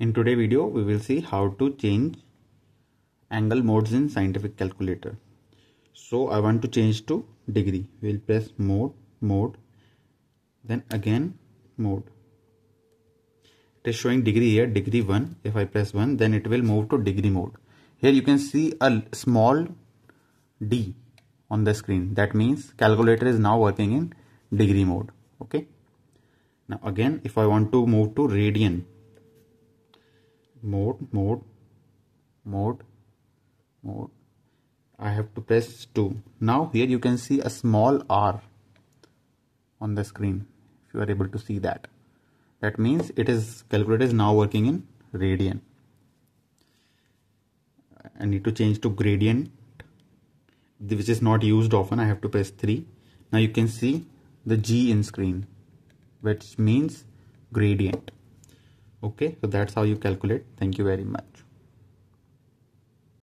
In today's video we will see how to change angle modes in scientific calculator. So I want to change to degree. We will press mode, mode, then again mode. It is showing degree here, degree 1. If I press 1 then it will move to degree mode. Here you can see a small d on the screen. That means calculator is now working in degree mode. Okay. Now again if I want to move to radian mode mode mode mode. I have to press 2 now here you can see a small r on the screen if you are able to see that. That means it is calculator is now working in radian. I need to change to gradient which is not used often. I have to press 3 now you can see the G in screen which means gradient okay so that's how you calculate. Thank you very much